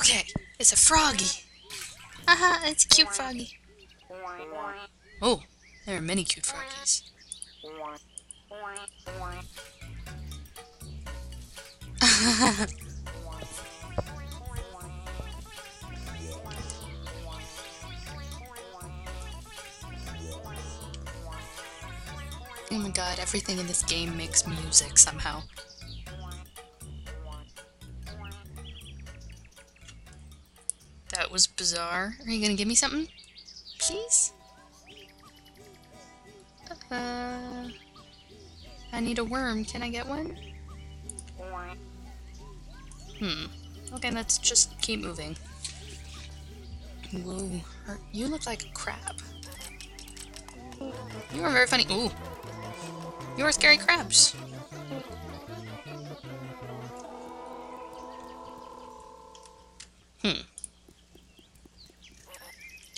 Okay, it's a froggy. Haha, it's a cute froggy. Oh, there are many cute froggies. Oh my god, everything in this game makes music somehow. That was bizarre. Are you gonna give me something? Please? Uh, I need a worm. Can I get one? Hmm. Okay, let's just keep moving. Whoa. You look like a crab. You are very funny. Ooh. You are scary crabs. Hmm.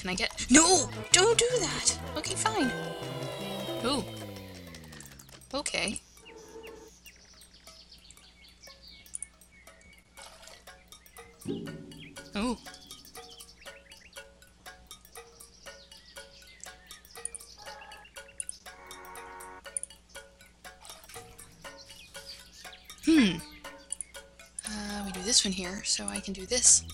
Can I get. No! Don't do that! Okay, fine. Ooh. Okay. Ooh. Hmm. Uh, we do this one here, so I can do this.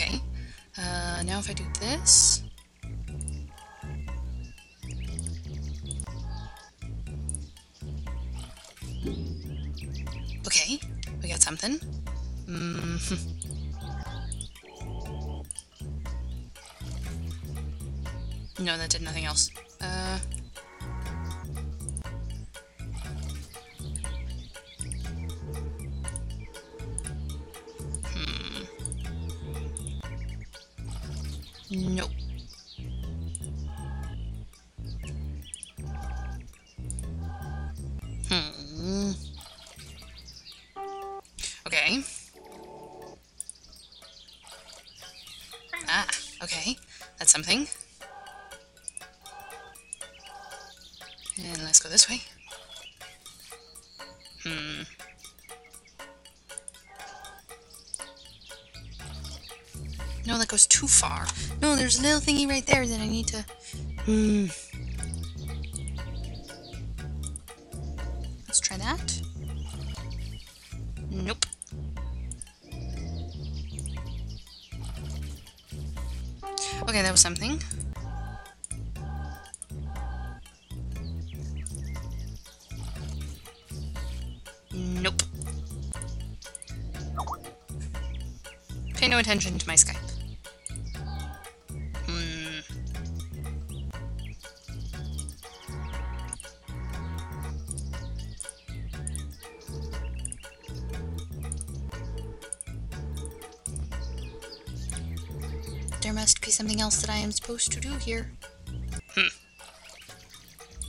Okay. Uh, now if I do this. Okay, we got something. Mm. No, that did nothing else. Uh. Nope. Hmm. Okay. Ah, okay. That's something. And let's go this way. No, that goes too far. No, there's a little thingy right there that I need to. Hmm. Let's try that. Nope. Okay, that was something. Nope. Pay no attention to my Skype. Something else that I am supposed to do here. Hmm.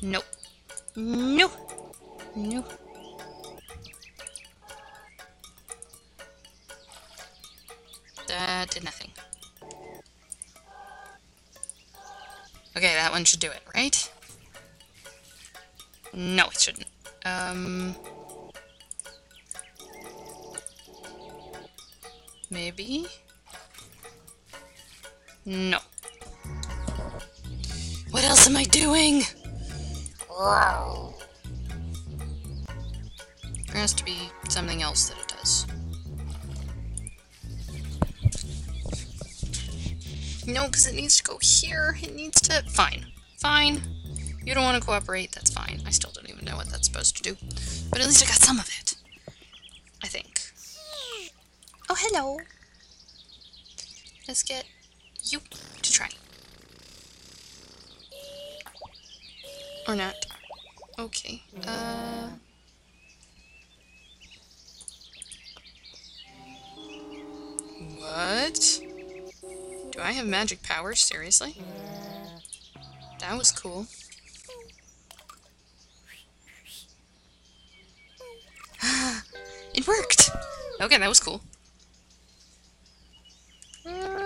Nope. Nope. Nope. That did nothing. Okay, that one should do it, right? No, it shouldn't. Um... Maybe? No. What else am I doing? Wow. There has to be something else that it does. No, because it needs to go here. It needs to... Fine. Fine. You don't want to cooperate, that's fine. I still don't even know what that's supposed to do. But at least I got some of it. I think. Oh, hello. Let's get you to try. Or not. Okay. Uh... What? Do I have magic powers? Seriously? That was cool. it worked! Okay, that was cool.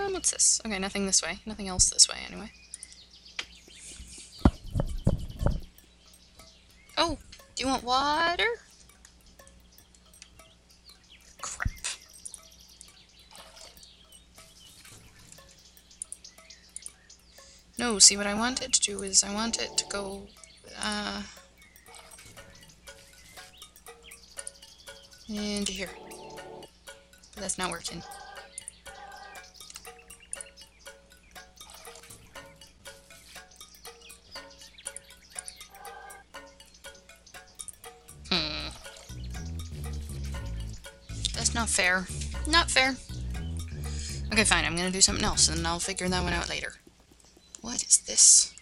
Um, what's this? Okay, nothing this way. Nothing else this way, anyway. Oh, do you want water? Crap. No, see what I want it to do is I want it to go, uh... Into here. But that's not working. Not fair. Not fair. Okay, fine. I'm gonna do something else, and I'll figure that one out later. What is this?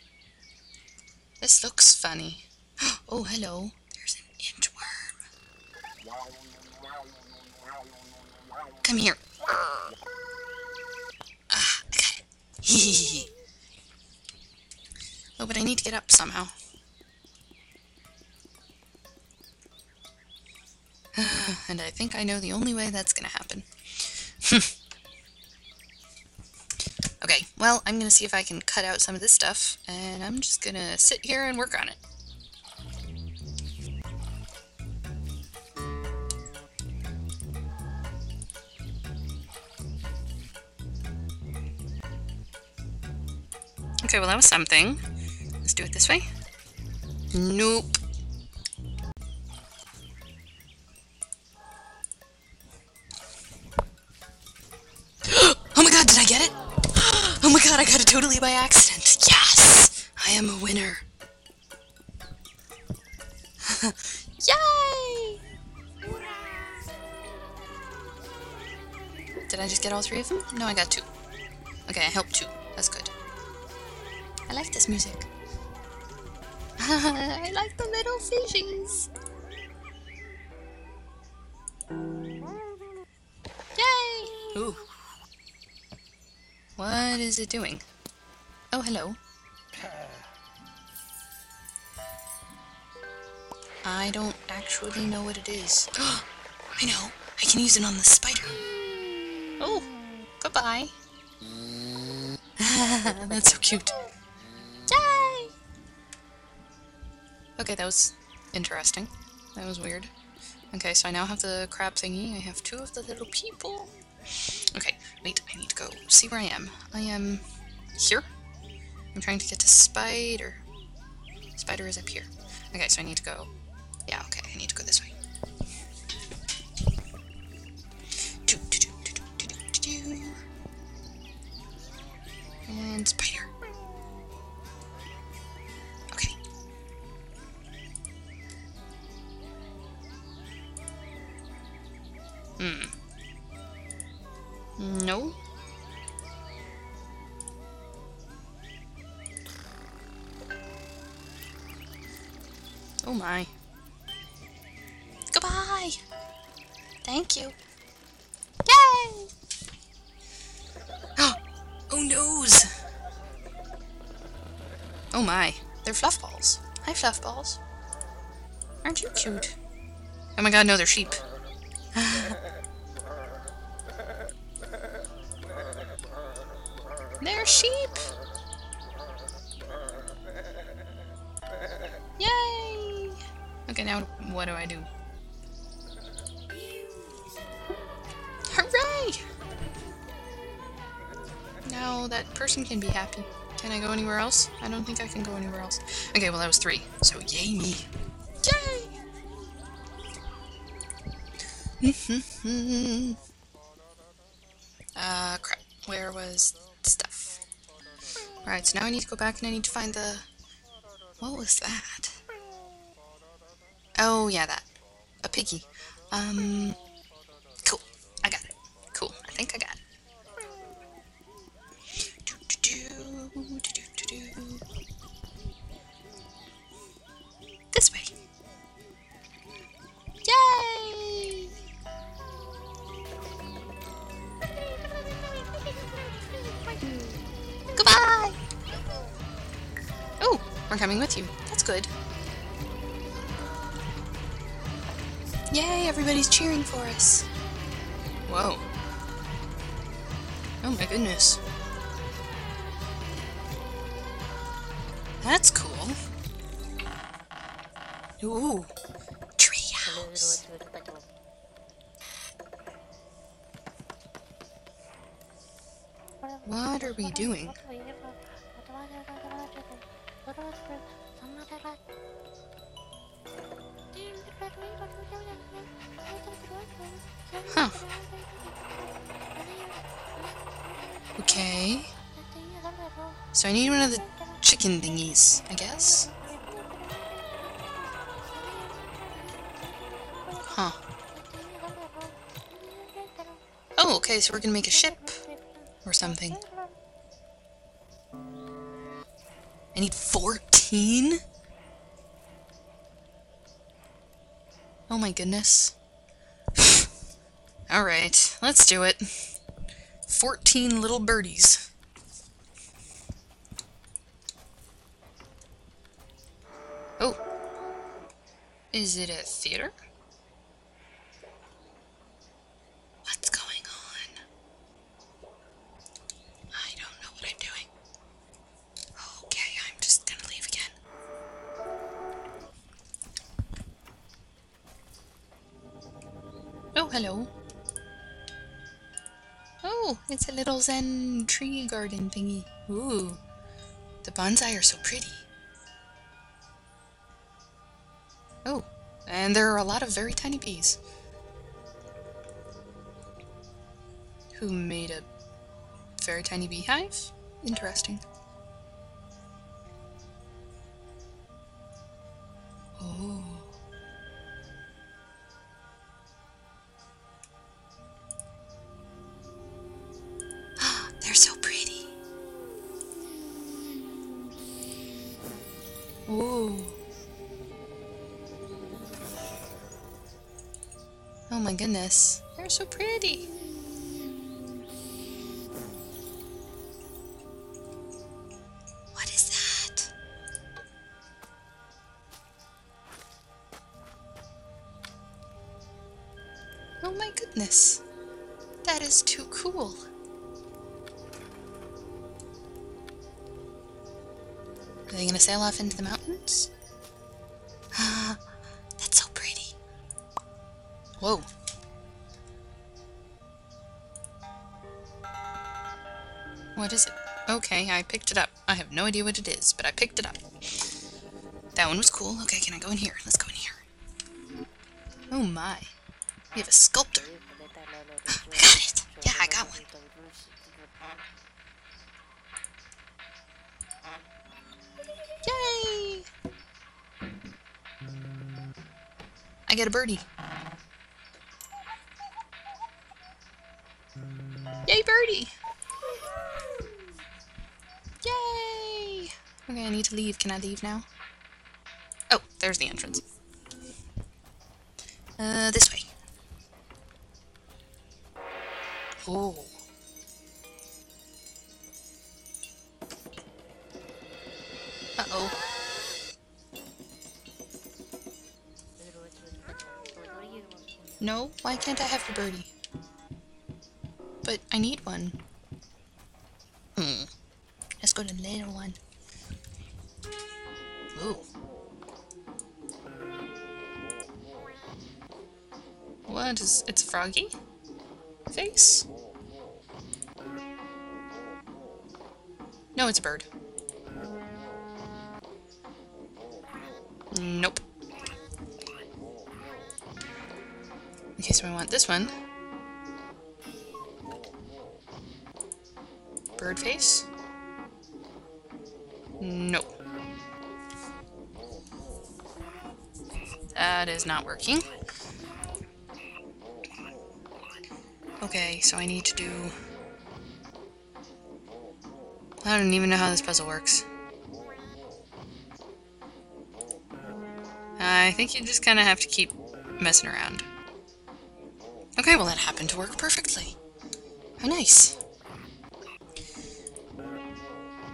This looks funny. Oh, hello. There's an inchworm. Come here. Ah, I oh, but I need to get up somehow. and I think I know the only way that's gonna happen. okay, well, I'm gonna see if I can cut out some of this stuff, and I'm just gonna sit here and work on it. Okay, well, that was something. Let's do it this way. Nope. God, I got it totally by accident. Yes! I am a winner. Yay! Did I just get all three of them? No, I got two. Okay, I helped two. That's good. I like this music. I like the little fishies. Yay! Ooh. What is it doing? Oh, hello. I don't actually know what it is. I know. I can use it on the spider. Oh, goodbye. That's so cute. Yay! Okay, that was interesting. That was weird. Okay, so I now have the crab thingy. I have two of the little people. Okay, wait, I need to go see where I am. I am here. I'm trying to get to Spider. Spider is up here. Okay, so I need to go. Yeah, okay, I need to go this way. And Spider. Okay. Hmm. No. Oh my. Goodbye! Thank you. Yay! oh noes! Oh my, they're fluff balls. Hi, fluff balls. Aren't you cute? Oh my god, no, they're sheep. They're sheep! Yay! Okay, now what do I do? Hooray! Now that person can be happy. Can I go anywhere else? I don't think I can go anywhere else. Okay, well that was three. So yay me. Yay! uh, crap. Where was? Alright, so now I need to go back and I need to find the... What was that? Oh, yeah, that. A piggy. Um, we're coming with you. That's good. Yay, everybody's cheering for us. Whoa. Oh my goodness. That's cool. Ooh. Treehouse. What are we doing? Huh. Okay. So I need one of the chicken thingies, I guess. Huh. Oh, okay, so we're gonna make a ship. Or something. I need 14? Oh my goodness. Alright, let's do it. 14 little birdies. Oh. Is it a theater? What's going on? I don't know what I'm doing. Okay, I'm just gonna leave again. Oh, hello. Oh, it's a little Zen tree garden thingy. Ooh, the bonsai are so pretty. Oh, and there are a lot of very tiny bees. Who made a very tiny beehive? Interesting. They're so pretty. What is that? Oh my goodness. That is too cool. Are they gonna sail off into the mountains? That's so pretty. Whoa. What is it? Okay, I picked it up. I have no idea what it is, but I picked it up. That one was cool. Okay, can I go in here? Let's go in here. Oh my. We have a sculptor. I got it. Yeah, I got one. Yay! I get a birdie. Yay, birdie! Okay, I need to leave. Can I leave now? Oh, there's the entrance. Uh, this way. Oh. Uh-oh. No, why can't I have the birdie? But I need one. Hmm. Let's go to the little one. Ooh. What is it's froggy? Face? No, it's a bird. Nope. Okay, so we want this one. Bird face? Nope. That is not working. Okay, so I need to do... I don't even know how this puzzle works. I think you just kind of have to keep messing around. Okay, well that happened to work perfectly. How nice.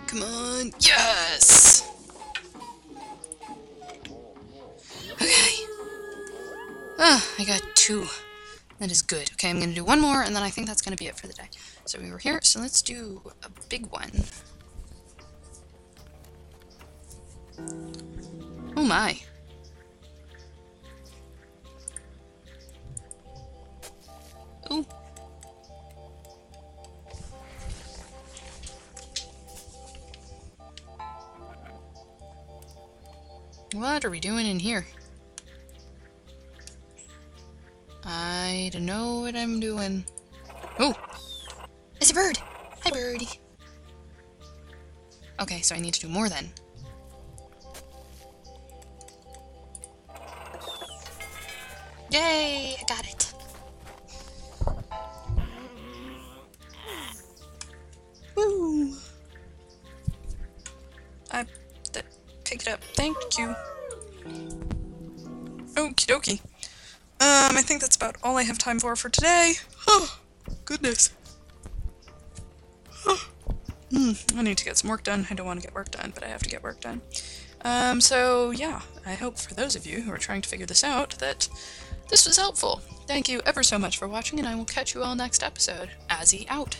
Come on. Yes! Ah, I got two. That is good. Okay, I'm going to do one more, and then I think that's going to be it for the day. So we were here, so let's do a big one. Oh my. Ooh. What are we doing in here? Don't know what I'm doing. Oh! It's a bird! Hi, birdie. Okay, so I need to do more then. Yay! I got it. Woo! I th- pick it up. Thank you. Okie dokie. Um, I think that's about all I have time for for today. Oh, goodness. Hmm, I need to get some work done. I don't want to get work done, but I have to get work done. Um, so yeah, I hope for those of you who are trying to figure this out that this was helpful. Thank you ever so much for watching, and I will catch you all next episode. Azzy out.